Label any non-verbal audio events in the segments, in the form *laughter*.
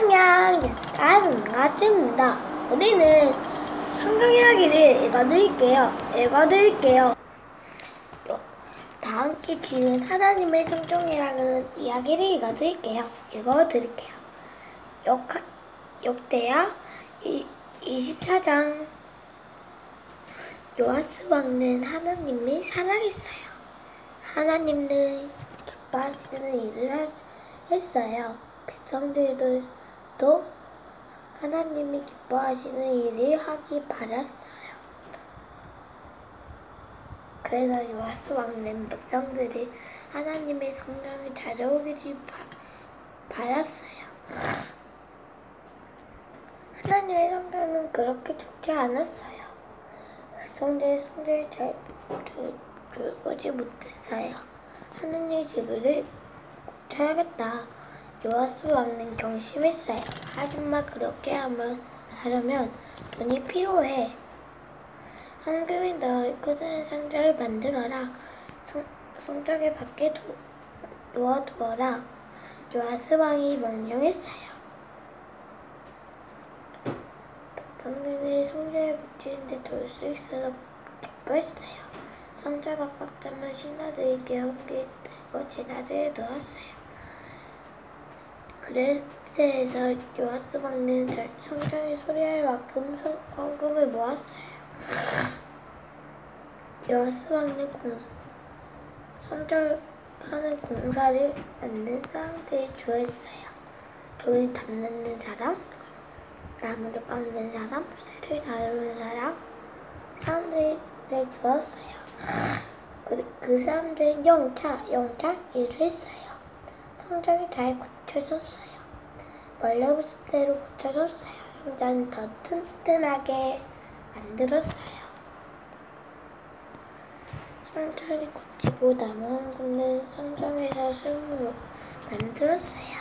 안녕, 안가즈입니다. 우리는 성경 이야기를 읽어드릴게요. 읽어드릴게요. 요- 다 함께 지은 하나님의 성경이라는 이야기를 읽어드릴게요. 읽어드릴게요. 역, 역대야 24장 요아스 왕은 하나님을 사랑했어요. 하나님은 기뻐하시는 일을 하- 했어요. 백성들 도 하나님이 기뻐하시는 일을 하기 바랐어요. 그래서 요아스 왕은 백성들이 하나님의 성령을 찾아오기를 바, 바랐어요. 하나님의 성령은 그렇게 좋지 않았어요. 백성들의 성령을 잘 돌보지 못했어요. 하나님의 지부를 고쳐야겠다. 요아스 왕은 경심했어요. 하지만 그렇게 하면, 하려면 돈이 필요해. 황금이 넣을 커다란 상자를 만들어라. 성, 성벽에 밖에 두, 놓아두어라. 요아스 왕이 명령했어요. 백성들이 성전에 붙이는데 돌 수 있어서 기뻐했어요. 상자가 꽉 차면 신하들에게 함께 들고 제나주에 놓았어요. 그레스에서 왕은 절- 성전에 소리할 만큼 성- 헌금을 모았어요. *laughs* 요아스 왕은 공, 성전하는 공사를 만든 사람들이 주었어요. 돌을 담는 사람, 나무를 깎는 사람, 쇠를 다루는 사람, 사람들을 주었어요. *laughs* 그, 그 사람들은 영차, 영차 일을 했어요. 성전이 잘 고쳐졌어요. 원래부터 대로 고쳐졌어요. 성전을 더 튼튼하게 만들었어요. 성전이 고치고 남은 군은 성전에서 수용으로 만들었어요.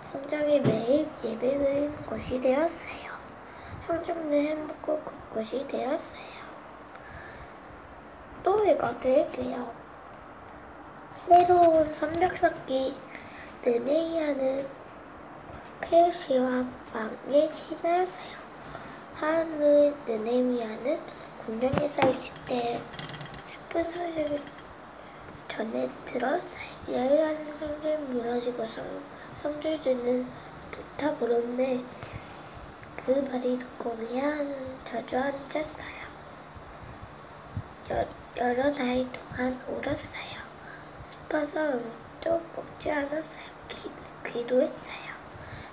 성전이 매일 예배드리는 곳이 되었어요. 성전은 행복한 곳이 되었어요. 또 읽어드릴게요. 새로운 선벽석기 느네이아는 페르시와 왕의 신하였어요. 하는 느네미아는 궁정에서 있을 때 슬픈 소식을 전해 들었어요. 여유하는 성전이 무너지고 성, 성주주는 불타버렸네. 그 말이 듣고 미안하는 저주 앉았어요. 여, 여러 날 동안 울었어요. 슬퍼서 음도 먹지 않았어요. 기, 기도했어요.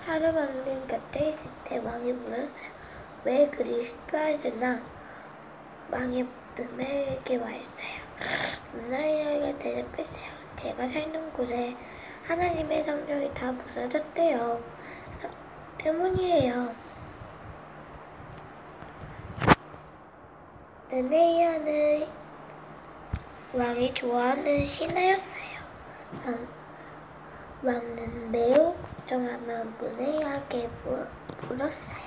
하루 왕은 곁에 있을 때 왕이 물었어요. 왜 그리 슬퍼하시나? 왕이 누나에게 말했어요. 누나에게 대답했어요. 제가 살는 곳에 하나님의 성령이 다 부서졌대요. 사- 때문이에요. 느네이아는 왕이 좋아하는 신하였어요. 왕, 왕은 매우 걱정하며 물- 물었어요.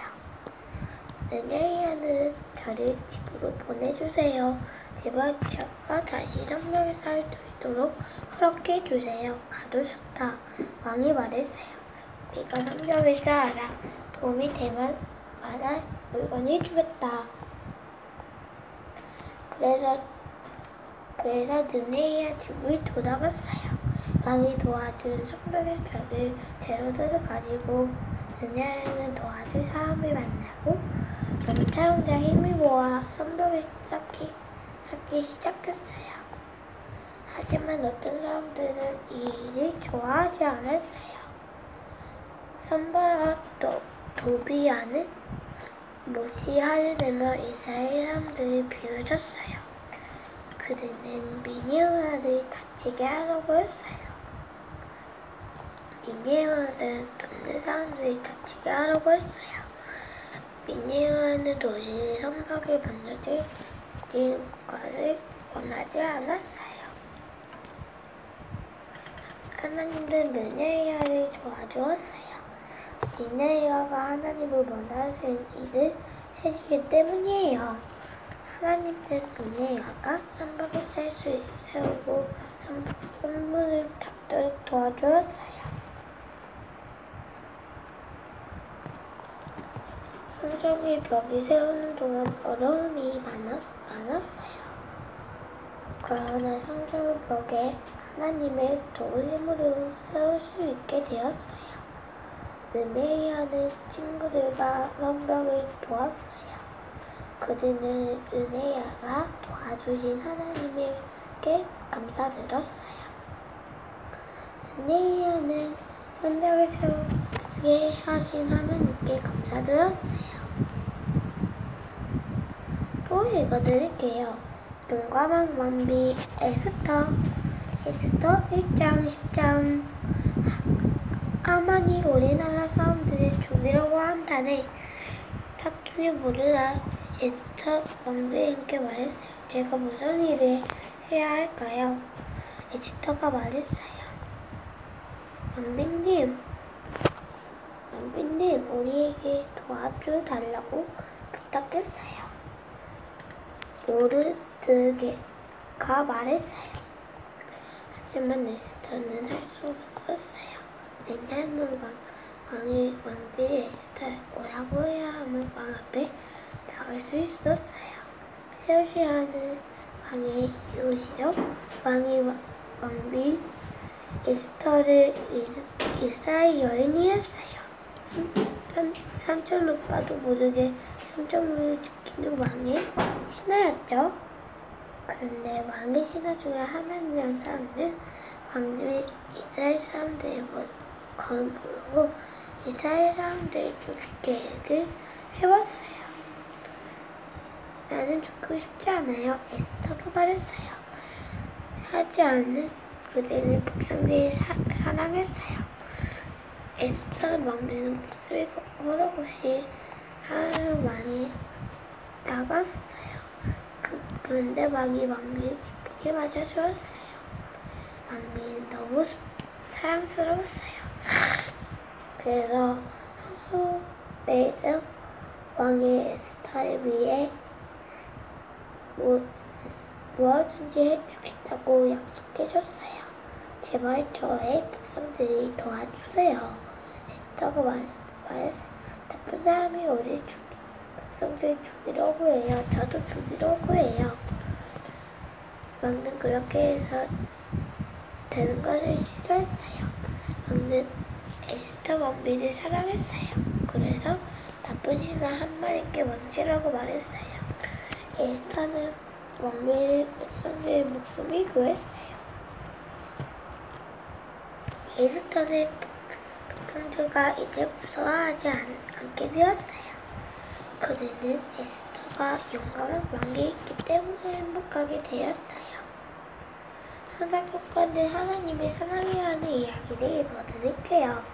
느네이아는 저를 집으로 보내주세요. 제발 제가 다시 성벽에 살수 있도록 허락해 주세요. 가도 좋다. 왕이 말했어요. 네가 성벽을 쌓아라. 도움이 되면 만날 물건을 주겠다. 그래서 그래서 느네이아 집을 돌아갔어요. 왕이 도와준 성벽의 벽을 재료들을 가지고 느네이아는 도와줄 사람을 만나고 혼자 힘을 모아 성벽을 쌓기, 쌓기 시작했어요. 하지만 어떤 사람들은 이 일을 좋아하지 않았어요. 선바라 도, 도비아는 못이 하늘내며 이스라엘 사람들을 비웃었어요. 그들은 미니어를 다치게 하려고 했어요. 미니어는 돕는 사람들이 다치게 하려고 했어요. 미니어는 도시 성벽에 번져진 것을 원하지 않았어요. 하나님은 느네이아를 도와주었어요. 니네이아가 하나님을 원하시는 일을 해주기 때문이에요. 하나님은 니네이아가 성벽을 셀수 세우고 성문을 닫도록 도와주었어요. 성적의 벽이 세우는 동안 어려움이 많아, 많았어요. 그러나 성적의 벽에 하나님의 도우심으로 세울 수 있게 되었어요. 느메이아는 친구들과 성벽을 도왔어요. 그들은 은혜야가 도와주신 하나님에게 감사드렸어요. 느메이아는 성벽을 세우게 하신 하나님께 감사드렸어요. 또 읽어드릴게요. 용감한 왕비 에스터 에스터 1장 10장 아만이 우리나라 사람들을 죽이려고 한다네 사돈이 모르라 에스터 왕비에게 말했어요. 제가 무슨 일을 해야 할까요? 에스터가 말했어요. 왕비님 왕비님 우리에게 도와줘 달라고 부탁했어요. 모르드게가 말했어요. 하지만 에스터는 할 수 없었어요. 왜냐하면 왕, 왕이 왕비의 에스터 오라고 해야 하면 왕 앞에 나갈 수 있었어요. 페르시아는 왕의 요시죠. 왕이 왕, 왕비 에스터를 이스라엘 여인이었어요. 삼, 삼촌 오빠도 모르게 삼촌을 지키는 왕의 신하였죠. 그런데 왕의 신하 중에 하나님이라는 사람은 왕님이 이스라엘 사람들의 건을 모르고 이스라엘 사람들을 죽일 계획을 세웠어요. 나는 죽고 싶지 않아요. 에스터가 말했어요. 하지 않은 그들은 백성들이 사, 사랑했어요. 에스터 왕비는 목소리 걷고 흐르고시 하는 왕이 나갔어요. 그, 그런데 왕이 왕비를 기쁘게 맞아주었어요. 왕비는 너무 수- 사랑스러웠어요. *laughs* 그래서 하수베르 왕의 에스터를 위해 무, 무엇든지 해주겠다고 약속해줬어요. 제발 저의 백성들이 도와주세요. 에스터가 말, 말했어요. 나쁜 사람이 우리 죽, 백성들 죽이려고 해요. 저도 죽이려고 해요. 왕은 그렇게 해서 되는 것을 싫어했어요. 왕은 에스터 왕비를 사랑했어요. 그래서 나쁜 신하 한 마리께 왕치라고 말했어요. 에스터는 왕비의 백성들의 목숨이 구했어요. 에스터는 백성들과 이제 무서워하지 않, 않게 되었어요. 그들은 에스터가 용감한 왕이었기 때문에 행복하게 되었어요. 하나님과는 하나님을 사랑해야 하는 이야기를 읽어드릴게요.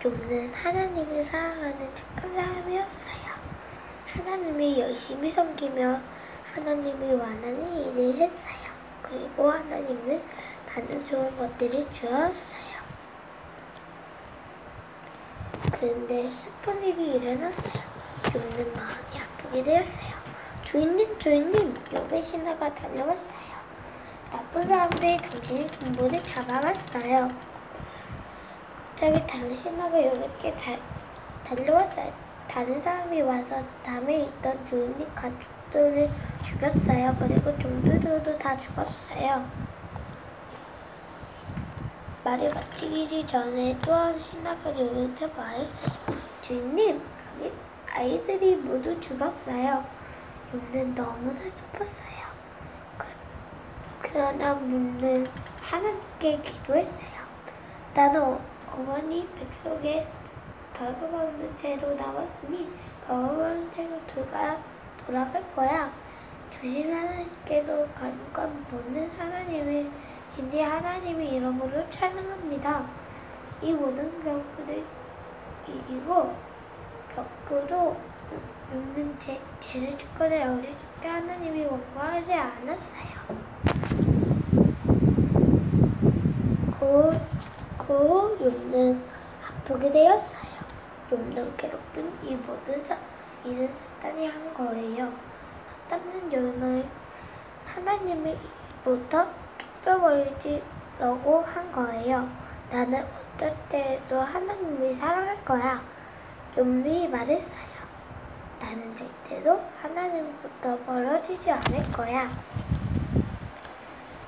욥는 하나님을 사랑하는 착한 사람이었어요. 하나님을 열심히 섬기며 하나님이 원하는 일을 했어요. 그리고 하나님은 많은 좋은 것들을 주었어요. 그런데 슬픈 일이 일어났어요. 욥는 마음이 아프게 되었어요. 주인님, 주인님, 욥의 신하가 달려왔어요. 나쁜 사람들이 당신의 동물을 잡아갔어요. 갑자기 다른 신하가 욥에게 달, 달려왔어요. 다른 사람이 와서 담에 있던 주인의 가축들을 죽였어요. 그리고 종들도 다 죽었어요. 말이 마치기 전에 또한 신하가 욥한테 말했어요. 주인님, 그 아이들이 모두 죽었어요. 욥는 너무나 슬펐어요. 그- 그러나 묻는 하나님께 기도했어요. 나는 어- 어머니 백석에 벌금없는 채로 나왔으니 벌금없는 채로 돌아, 돌아갈 거야. 주신 하나님께도 간관 보는 하나님을 인디 하나님의 이름으로 찬양합니다. 이 모든 경우를 이기고 겪고도 없는 죄, 죄를 짓거나 어리실 때 하나님이 원망하지 않았어요. 그, 그후 욥는 아프게 되었어요. 욥는 괴롭힌 이 모든 사, 일은 사탄이 한 거예요. 사탄은 욥을 하나님의 입부터 쫓아버리지라고 한 거예요. 나는 어떨 때에도 하나님을 사랑할 거야. 욥이 말했어요. 나는 절대로 하나님부터 멀어지지 않을 거야.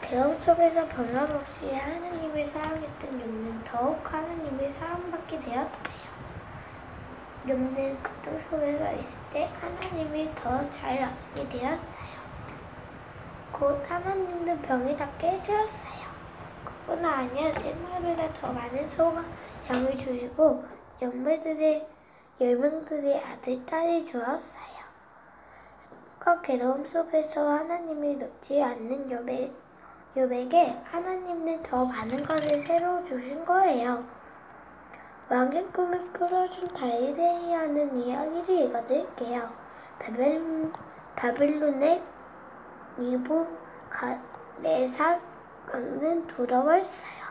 괴로움 속에서 변함없이 하나님을 사랑했던 욥는 더욱 하나님을 사랑받게 되었어요. 욥는 고통 속에서 있을 때 하나님이 더잘 알게 되었어요. 곧 하나님도 병이 낫게 해주었어요. 그뿐 아니라 옛날보다 더 많은 소가장을 주시고 열매들의 열명들의 아들 딸을 주었어요. 수고과 괴로움 속에서 하나님이 놓지 않는 욥에, 욥에게 하나님은 더 많은 것을 새로 주신 거예요. 왕의 꿈을 끌어준 다이데이라는 이야기를 읽어드릴게요. 바벨, 바빌론의 니부갓네살 왕은 두려웠어요.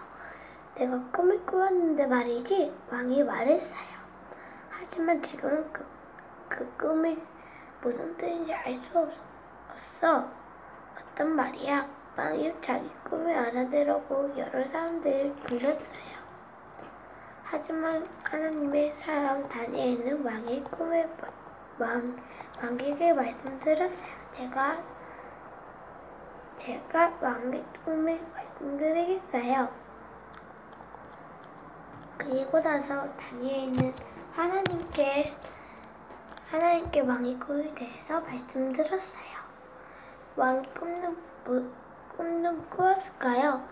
내가 꿈을 꾸었는데 말이지 왕이 말했어요. 하지만 지금은 그, 그 꿈이 무슨 뜻인지 알 수 없어. 어떤 말이야? 왕이 자기 꿈을 알아내려고 여러 사람들을 불렀어요. 하지만 하나님의 사람 다니엘은 왕의 꿈을 왕, 왕에게 말씀드렸어요. 제가 제가 왕의 꿈을 말씀드리겠어요. 그리고 나서 다니엘은 하나님께 하나님께 왕의 꿈에 대해서 말씀드렸어요. 왕이 꿈는 무, 꿈는 꾸었을까요?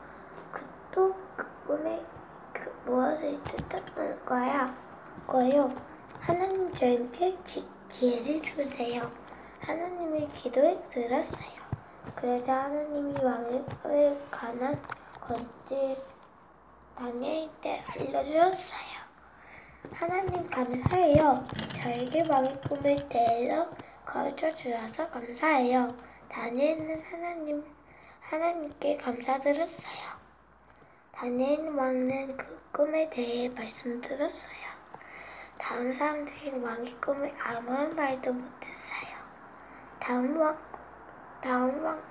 그또 그 꿈에 그 무엇을 뜻했던 거야? 거요. 하나님 저에게 지, 지혜를 주세요. 하나님의 기도에 들었어요. 그러자 하나님이 왕의 꿈에 관한 것을 다니엘 때 알려주었어요. 하나님 감사해요. 저에게 왕의 꿈에 대해서 가르쳐 주셔서 감사해요. 다니엘은 하나님 하나님께 감사드렸어요. 다니엘 왕은 그 꿈에 대해 말씀드렸어요. 다음 사람들은 왕의 꿈을 아무런 말도 못했어요. 다음 왕 다음 왕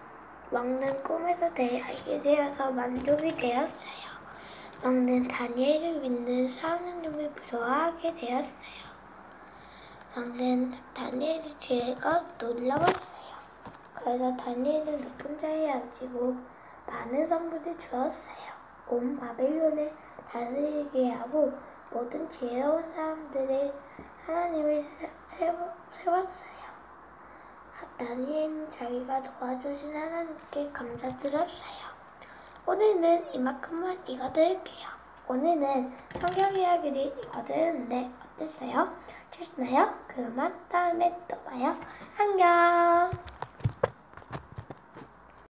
왕은 꿈에서 대해 알게 되어서 만족이 되었어요. 왕은 다니엘을 믿는 하나님을 부러워하게 되었어요. 왕은 다니엘의 지혜가 놀라웠어요. 그래서 다니엘은 높은 자리에 앉히고 많은 선물을 주었어요. 온 바벨론에 다스리게 하고 모든 지혜로운 사람들의 하나님을 세웠어요. 다니엘은 자기가 도와주신 하나님께 감사드렸어요. 오늘은 이만큼만 읽어드릴게요. 오늘은 성경 이야기를 읽어드렸는데 어땠어요? 좋으나요? 그러면 다음에 또 봐요. 안녕!